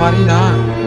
हमारी ना